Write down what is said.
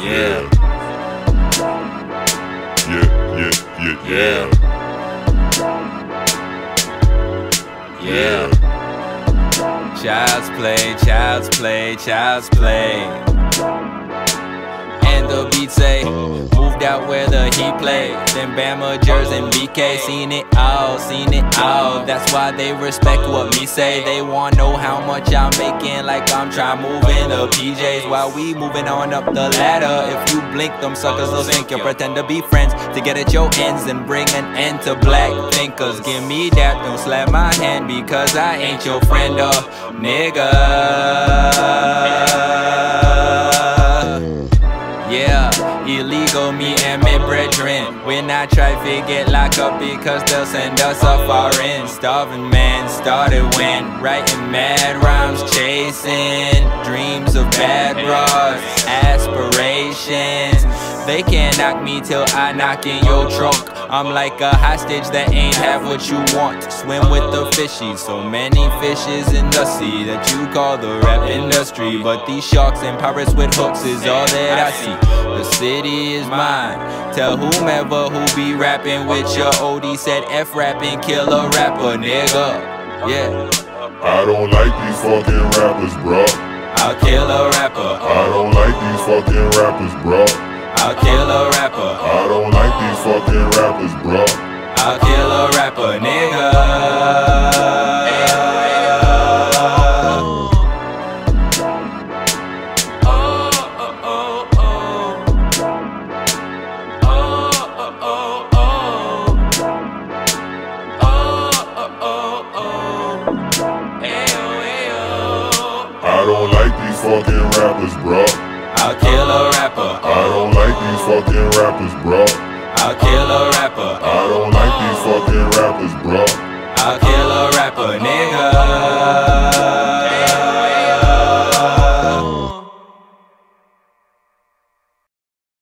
Yeah. Yeah, yeah, yeah, yeah. Yeah. Child's play, child's play, child's play Moved out where the heat play. Then Bama, Jersey, and BK Seen it all, seen it all. That's why they respect what me say. They want to know how much I'm making Like I'm trying moving the PJs While we moving on up the ladder If you blink, them suckers will sink. You Pretend to be friends to get at your ends And bring an end to black thinkers. Give me that, don't slap my hand Because I ain't your friend or nigga illegal, me and my brethren. When I try to get locked up because they'll send us a foreign. Starving man started when writing mad rhymes, chasing dreams of bad bras, aspirations. They can't knock me till I knock in your trunk. I'm like a hostage that ain't have what you want. Swim with the fishies, so many fishes in the sea that you call the rap industry. But these sharks and pirates with hooks is all that I see. The city is mine. Tell whomever who be rapping with your OD said F rapping, kill a rapper, nigga. Yeah. I don't like these fucking rappers, bro. I'll kill a rapper. I don't like these fucking rappers, bro. I'll kill a rapper. I don't like these fucking rappers, bro. I'll kill a rapper. I don't like these fucking rappers, bro. I'll kill a rapper. I don't like these fucking rappers, bro. I'll kill a rapper, nigga.